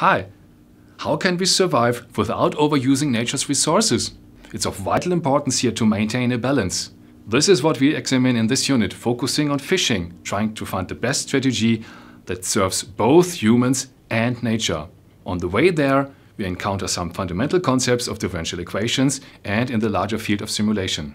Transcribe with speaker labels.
Speaker 1: Hi, how can we survive without overusing nature's resources? It's of vital importance here to maintain a balance. This is what we examine in this unit, focusing on fishing, trying to find the best strategy that serves both humans and nature. On the way there, we encounter some fundamental concepts of differential equations and in the larger field of simulation.